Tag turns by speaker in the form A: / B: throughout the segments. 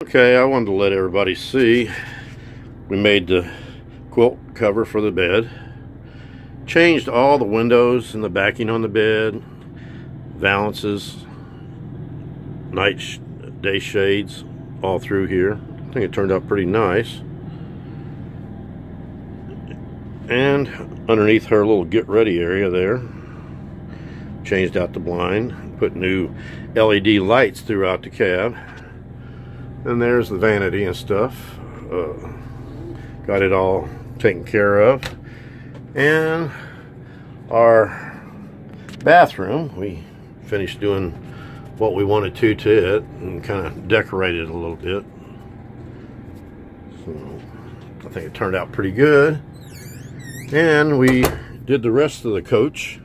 A: Okay, I wanted to let everybody see. We made the quilt cover for the bed. Changed all the windows and the backing on the bed. Valances. Night sh day shades all through here. I think it turned out pretty nice. And underneath her little get ready area there. Changed out the blind. Put new LED lights throughout the cab. And there's the vanity and stuff. Uh, got it all taken care of. And our bathroom, we finished doing what we wanted to to it and kind of decorated a little bit. So I think it turned out pretty good. And we did the rest of the coach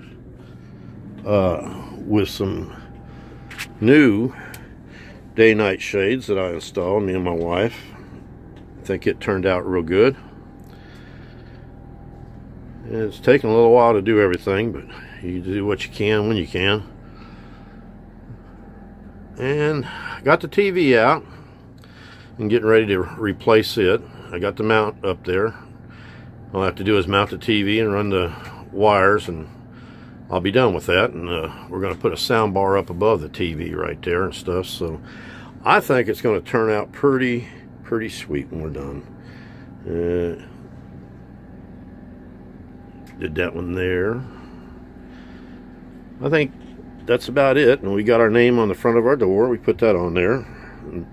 A: uh, with some new day-night shades that I installed, me and my wife. I think it turned out real good. It's taken a little while to do everything, but you do what you can when you can. And I got the TV out and getting ready to replace it. I got the mount up there. All I have to do is mount the TV and run the wires and I'll be done with that and uh, we're going to put a sound bar up above the TV right there and stuff so I think it's going to turn out pretty pretty sweet when we're done. Uh, did that one there. I think that's about it and we got our name on the front of our door. We put that on there and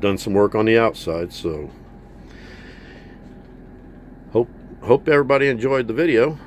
A: done some work on the outside so hope hope everybody enjoyed the video